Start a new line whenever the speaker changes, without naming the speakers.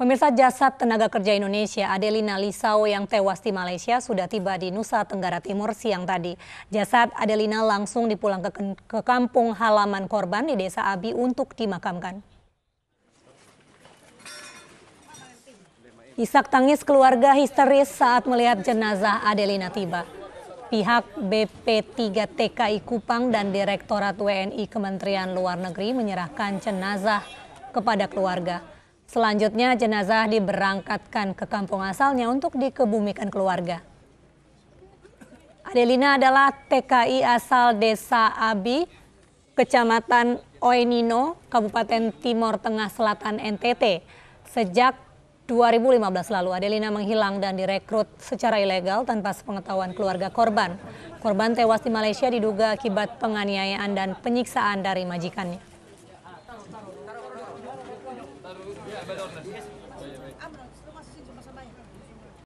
Pemirsa jasad tenaga kerja Indonesia Adelina Lisau yang tewas di Malaysia sudah tiba di Nusa Tenggara Timur siang tadi. Jasad Adelina langsung dipulang ke, ke kampung halaman korban di Desa Abi untuk dimakamkan. Isak tangis keluarga histeris saat melihat jenazah Adelina tiba. Pihak BP3 TKI Kupang dan Direktorat WNI Kementerian Luar Negeri menyerahkan jenazah kepada keluarga. Selanjutnya jenazah diberangkatkan ke kampung asalnya untuk dikebumikan keluarga. Adelina adalah TKI asal Desa Abi, Kecamatan Oenino, Kabupaten Timur Tengah Selatan NTT. Sejak 2015 lalu, Adelina menghilang dan direkrut secara ilegal tanpa sepengetahuan keluarga korban. Korban tewas di Malaysia diduga akibat penganiayaan dan penyiksaan dari majikannya. É melhor vai.